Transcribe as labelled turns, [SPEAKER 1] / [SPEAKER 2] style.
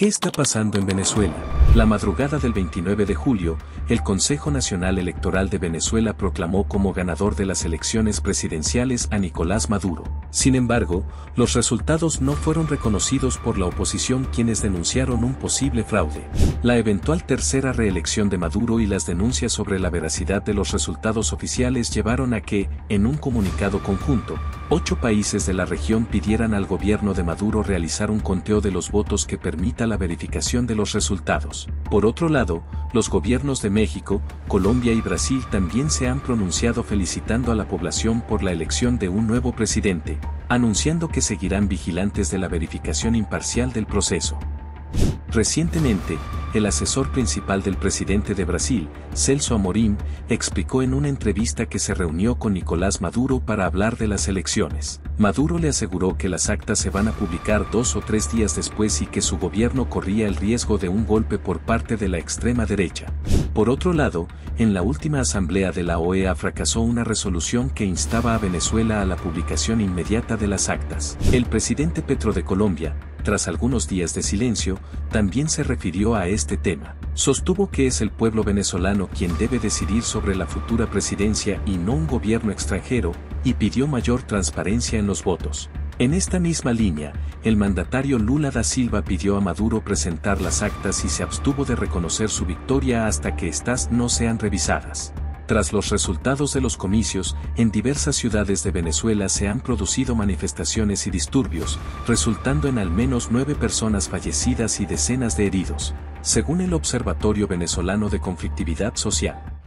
[SPEAKER 1] ¿Qué está pasando en Venezuela? La madrugada del 29 de julio, el Consejo Nacional Electoral de Venezuela proclamó como ganador de las elecciones presidenciales a Nicolás Maduro. Sin embargo, los resultados no fueron reconocidos por la oposición quienes denunciaron un posible fraude. La eventual tercera reelección de Maduro y las denuncias sobre la veracidad de los resultados oficiales llevaron a que, en un comunicado conjunto, ocho países de la región pidieran al gobierno de Maduro realizar un conteo de los votos que permita la verificación de los resultados. Por otro lado, los gobiernos de México, Colombia y Brasil también se han pronunciado felicitando a la población por la elección de un nuevo presidente, anunciando que seguirán vigilantes de la verificación imparcial del proceso. Recientemente, el asesor principal del presidente de Brasil, Celso Amorim, explicó en una entrevista que se reunió con Nicolás Maduro para hablar de las elecciones. Maduro le aseguró que las actas se van a publicar dos o tres días después y que su gobierno corría el riesgo de un golpe por parte de la extrema derecha. Por otro lado, en la última asamblea de la OEA fracasó una resolución que instaba a Venezuela a la publicación inmediata de las actas. El presidente Petro de Colombia, tras algunos días de silencio, también se refirió a este tema. Sostuvo que es el pueblo venezolano quien debe decidir sobre la futura presidencia y no un gobierno extranjero, y pidió mayor transparencia en los votos. En esta misma línea, el mandatario Lula da Silva pidió a Maduro presentar las actas y se abstuvo de reconocer su victoria hasta que éstas no sean revisadas. Tras los resultados de los comicios, en diversas ciudades de Venezuela se han producido manifestaciones y disturbios, resultando en al menos nueve personas fallecidas y decenas de heridos, según el Observatorio Venezolano de Conflictividad Social.